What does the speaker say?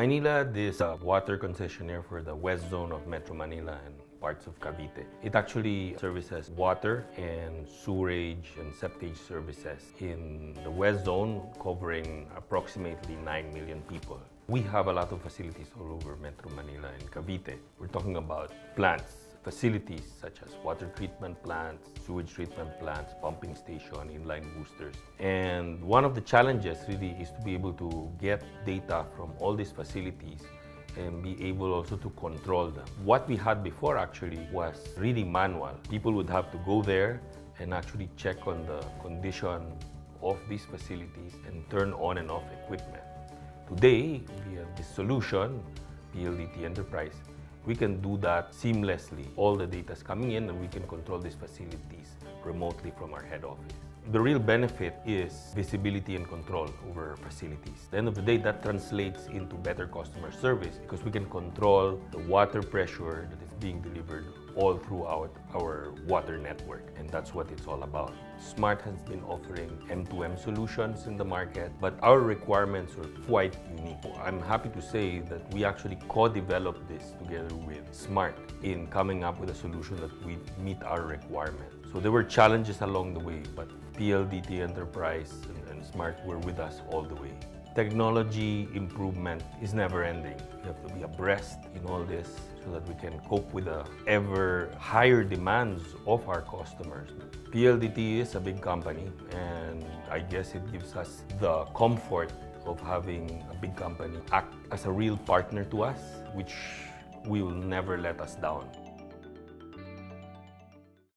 Maynilad is a uh, water concessionaire for the west zone of Metro Manila and parts of Cavite. It actually services water and sewerage and septage services in the west zone covering approximately 9 million people. We have a lot of facilities all over Metro Manila and Cavite. We're talking about plants, facilities such as water treatment plants, sewage treatment plants, pumping station, inline boosters. And one of the challenges really is to be able to get data from all these facilities and be able also to control them. What we had before actually was really manual. People would have to go there and actually check on the condition of these facilities and turn on and off equipment. Today, we have this solution, PLDT Enterprise, we can do that seamlessly. All the data is coming in and we can control these facilities remotely from our head office. The real benefit is visibility and control over facilities. At the end of the day, that translates into better customer service because we can control the water pressure that is being delivered all throughout our water network. And that's what it's all about. Smart has been offering M2M solutions in the market, but our requirements are quite unique. I'm happy to say that we actually co-developed this together with Smart in coming up with a solution that we meet our requirements. So there were challenges along the way, but PLDT Enterprise and, and Smart were with us all the way. Technology improvement is never ending. We have to be abreast in all this so that we can cope with the ever higher demands of our customers. PLDT is a big company and I guess it gives us the comfort of having a big company act as a real partner to us, which will never let us down.